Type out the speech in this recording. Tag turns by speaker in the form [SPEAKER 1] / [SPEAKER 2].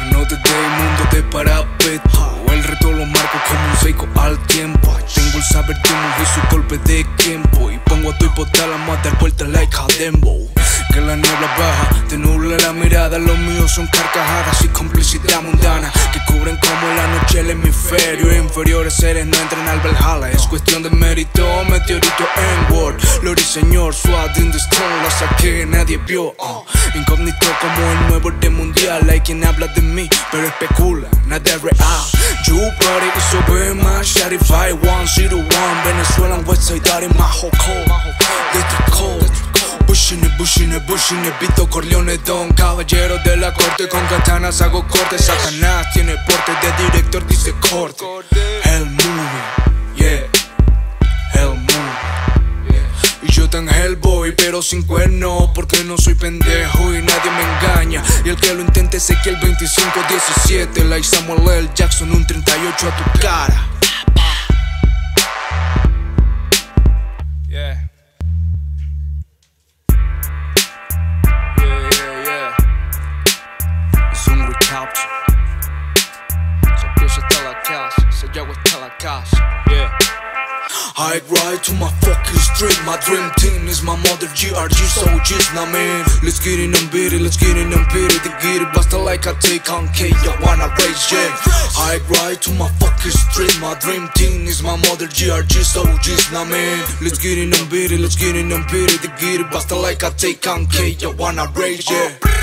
[SPEAKER 1] Another day, mundo de parapeto El reto lo marco como un seco al tiempo. Tengo el saber de y su golpe de tiempo. Y pongo a tu hipotálamo a dar vuelta like a dembow. Que la niebla baja, te nubla la mirada. Los míos son carcajadas y complicidad mundana Que cubren como la noche el hemisferio. Inferiores seres no entran al Valhalla. Es cuestión de mérito, meteorito en Word. Lori señor, SWAT in the stone. La saqué, nadie vio uh. Incógnito como el nuevo orden mundial. Hay quien habla de mí, pero especula, nada es real. You party, so very much Shadify 101 Venezuelan Westside Daddy, Majo Cole District Code Pushing it, pushing it, pushing it Vito Corleone Don Caballero de la corte. Con katanas hago corte. Satanás tiene porte. De director dice corte. Hell movie, yeah. Hell movie. Y yo tan Hellboy, pero sin cuerno Porque no soy pendejo y nadie me engaña. Y el que lo intente sé que el 25-17 Like Samuel L. Jackson, un 38 a tu cara hasta Yeah. I ride to my fucking street, my dream team is my mother GRG, so just not man Let's get in and beat it, let's get in and beat it, to get it Basta like I take on K, I wanna raise yeah. I ride to my fucking street, my dream team is my mother GRG, so just not man Let's get in and beat it, let's get in and beat it, to get it Basta like I take on K, I wanna raise yeah